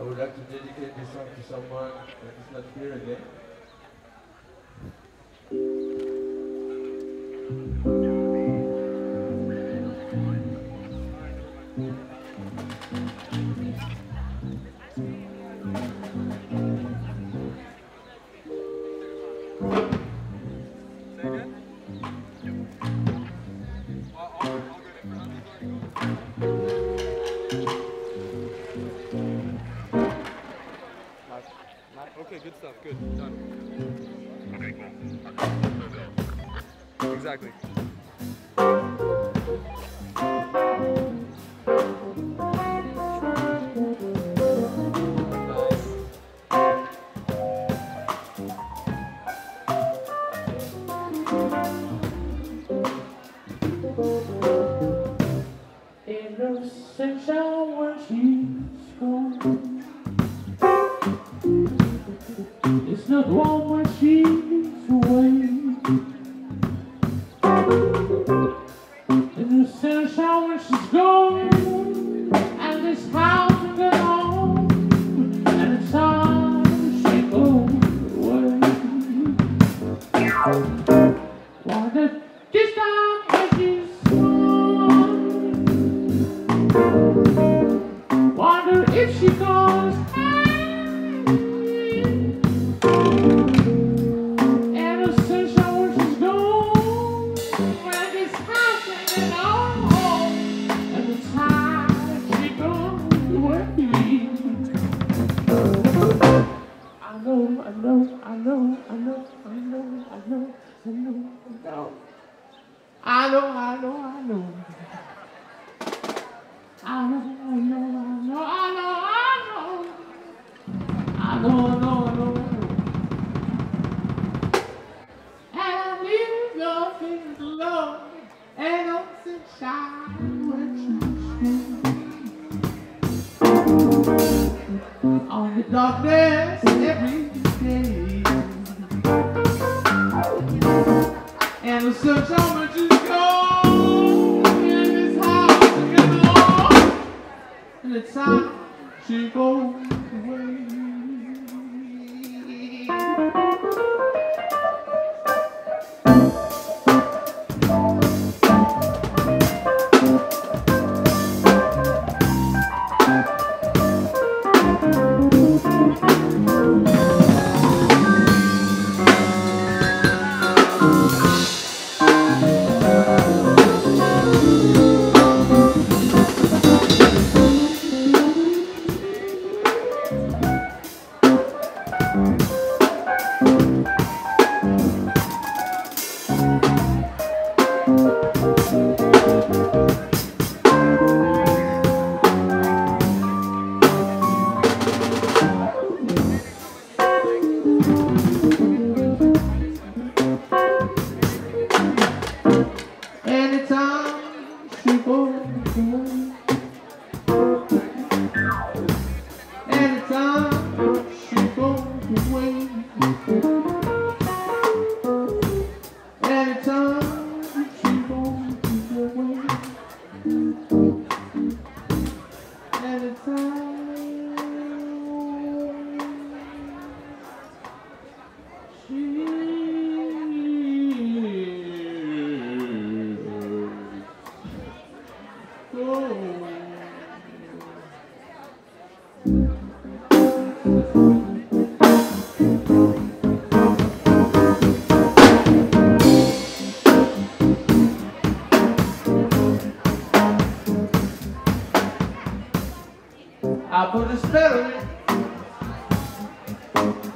I would like to dedicate this song to someone that is not here again. Good stuff. Good. Done. Exactly. Sunshine when she's know, I know, I know. I know, I know, I know, I know, I know. I know, I know, I know, know. And leave your things alone. And no sunshine when she's on the darkness every day. And the sunshine when she's Time she goes away. Cause